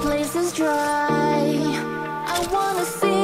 place is dry? I wanna see